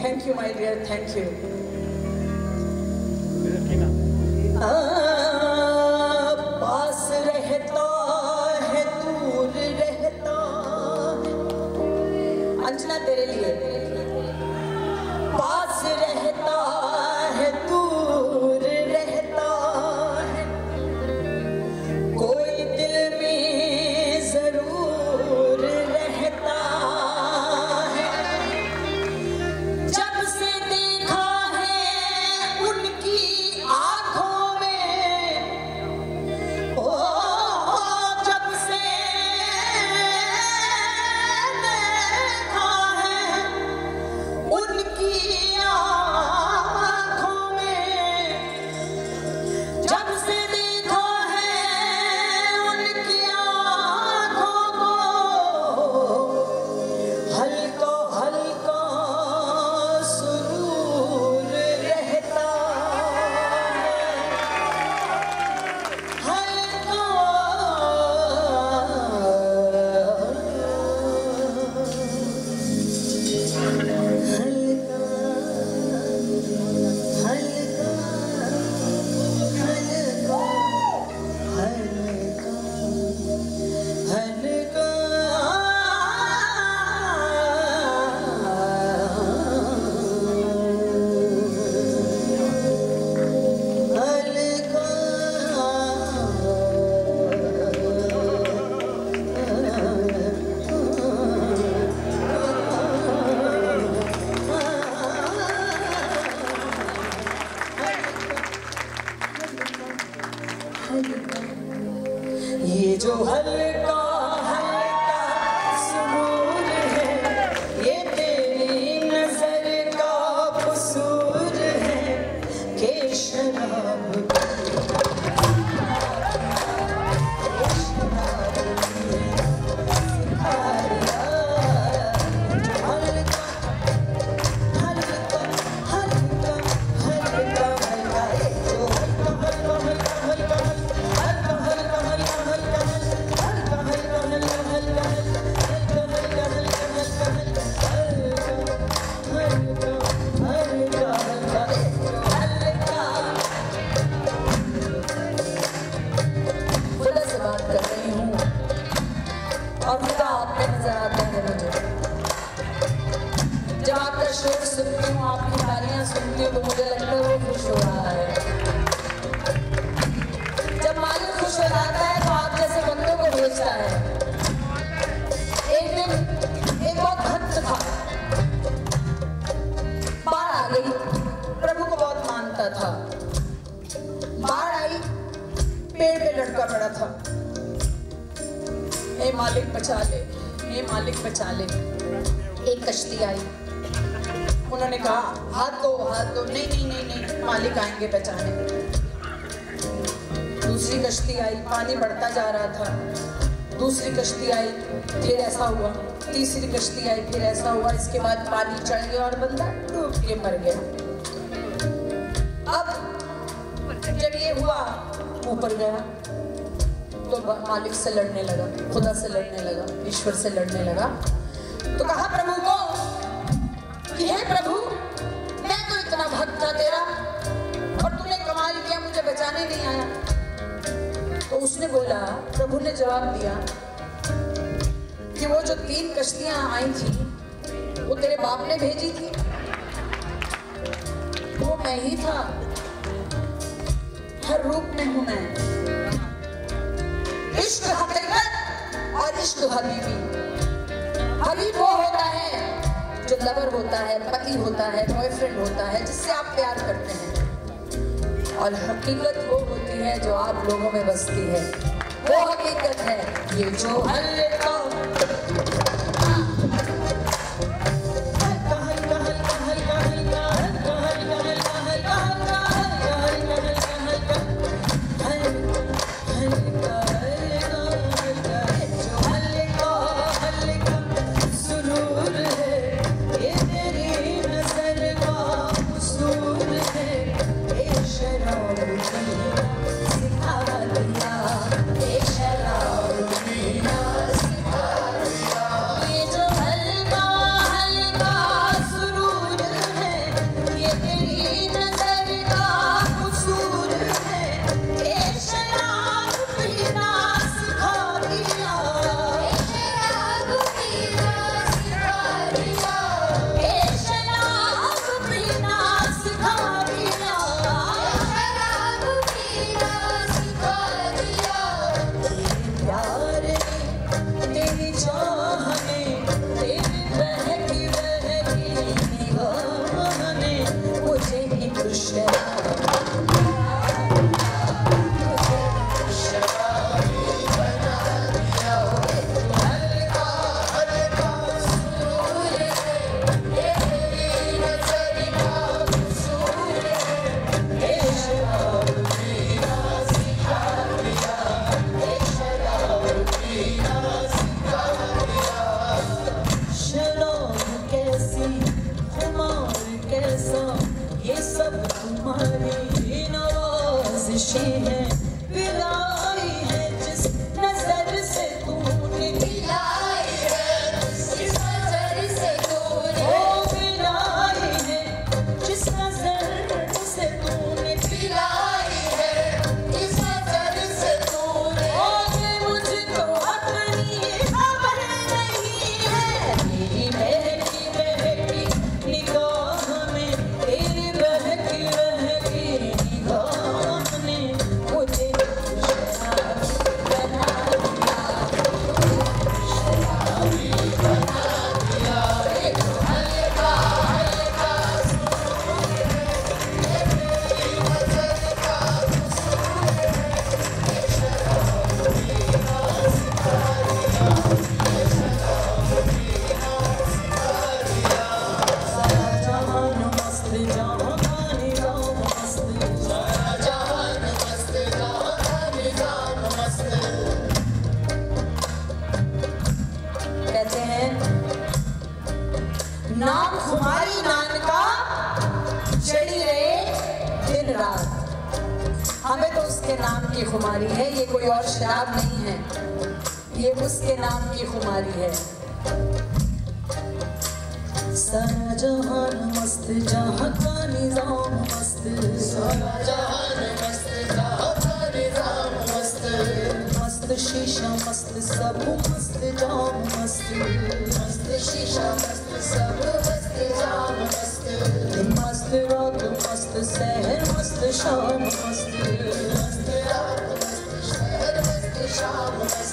Thank you, my dear. Thank you. Ah. मालिक आएँगे बचाने दूसरी कश्ती आई, पानी बढ़ता जा रहा था। दूसरी कश्ती आई, फिर ऐसा हुआ। तीसरी कश्ती आई, फिर ऐसा हुआ। इसके बाद पानी चढ़ गया और बंदा डूब के मर गया। अब जब ये हुआ, ऊपर गया तो मालिक से लड़ने लगा, खुदा से लड़ने लगा, ईश्वर से लड़ने लगा। तो कहा प्रभु को कि, हे प्रभु, मैं तो इतना भक्त था तेरा बचाने नहीं आया। तो उसने बोला, प्रभु ने जवाब दिया कि वो जो तीन कश्तियाँ आई थी, वो तेरे बाप ने भेजी थी। वो मैं ही था। हर रूप में हूँ मैं। इश्क हकीकत और इश्क हबीबी। हबीब वो होता है जो लवर होता है, पति होता है बॉयफ्रेंड होता है, जिससे आप प्यार करते हैं। और हकीकत वो होती है जो आप लोगों में बसती है। वो हकीकत है, ये जो हल्का ने सब तुम्हारी नवाजिशें हैं रात हमें तो उसके नाम की खुमारी है ये कोई और शराब नहीं है। ये उसके नाम की खुमारी है। सारा जहान मस्त। जहाँ का निज़ाम मस्त। मस्त शीशा मस्त सब मस्त जाम मस्त। मस्त रात मस्त शहर मस्त शाम मस्त तो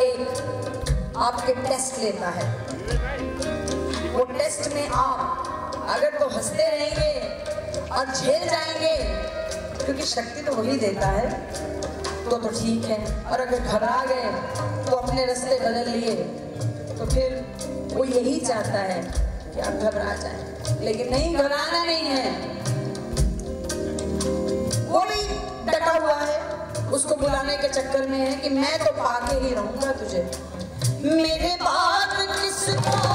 वाले आपके टेस्ट लेता है। वो टेस्ट में आप अगर तो हँसते रहेंगे और झेल जाएँगे, क्योंकि शक्ति तो वही देता है तो तो ठीक है। और अगर घबरा गए तो अपने रास्ते बदल लिए तो फिर वो यही चाहता है कि आप घबरा जाए। लेकिन नहीं, घबराना नहीं है। वो भी डटा हुआ है। उसको बुलाने के चक्कर में है कि मैं तो पाके ही रहूँगा तुझे। मेरे बात किसको